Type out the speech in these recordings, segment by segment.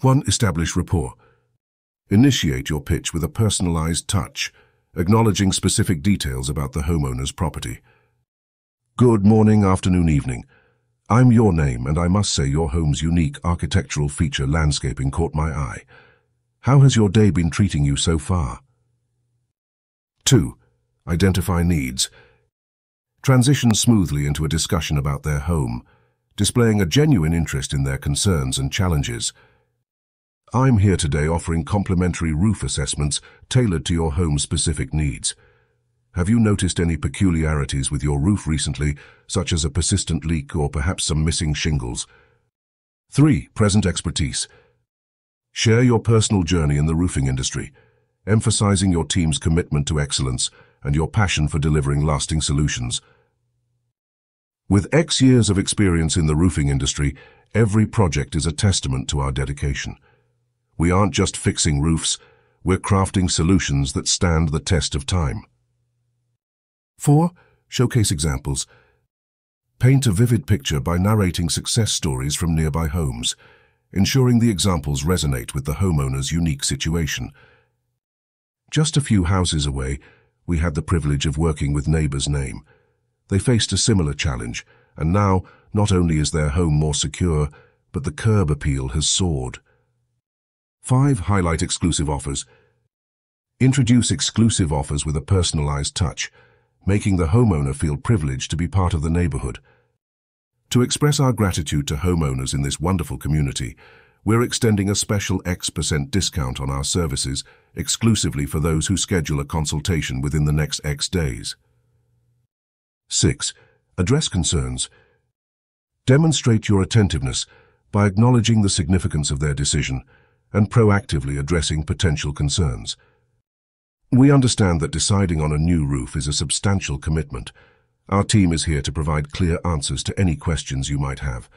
1. Establish rapport. Initiate your pitch with a personalized touch, acknowledging specific details about the homeowner's property. Good morning, afternoon, evening. I'm your name, and I must say your home's unique architectural feature landscaping caught my eye. How has your day been treating you so far? 2. Identify needs. Transition smoothly into a discussion about their home, displaying a genuine interest in their concerns and challenges. I'm here today offering complimentary roof assessments tailored to your home's specific needs. Have you noticed any peculiarities with your roof recently, such as a persistent leak or perhaps some missing shingles? 3. Present expertise. Share your personal journey in the roofing industry, emphasizing your team's commitment to excellence and your passion for delivering lasting solutions. With X years of experience in the roofing industry, every project is a testament to our dedication. We aren't just fixing roofs, we're crafting solutions that stand the test of time. 4. Showcase examples. Paint a vivid picture by narrating success stories from nearby homes, ensuring the examples resonate with the homeowner's unique situation. Just a few houses away, we had the privilege of working with Neighbours Name. They faced a similar challenge, and now not only is their home more secure, but the curb appeal has soared. 5. Highlight exclusive offers. Introduce exclusive offers with a personalized touch, making the homeowner feel privileged to be part of the neighborhood. To express our gratitude to homeowners in this wonderful community, we're extending a special X percent discount on our services exclusively for those who schedule a consultation within the next X days. 6. Address concerns. Demonstrate your attentiveness by acknowledging the significance of their decision and proactively addressing potential concerns. We understand that deciding on a new roof is a substantial commitment. Our team is here to provide clear answers to any questions you might have,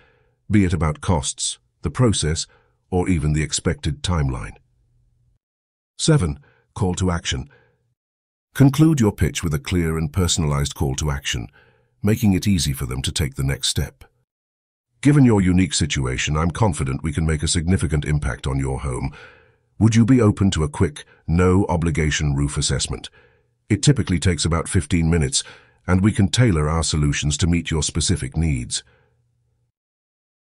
be it about costs, the process, or even the expected timeline. 7. Call to action. Conclude your pitch with a clear and personalized call to action, making it easy for them to take the next step. Given your unique situation, I'm confident we can make a significant impact on your home. Would you be open to a quick, no-obligation roof assessment? It typically takes about 15 minutes, and we can tailor our solutions to meet your specific needs.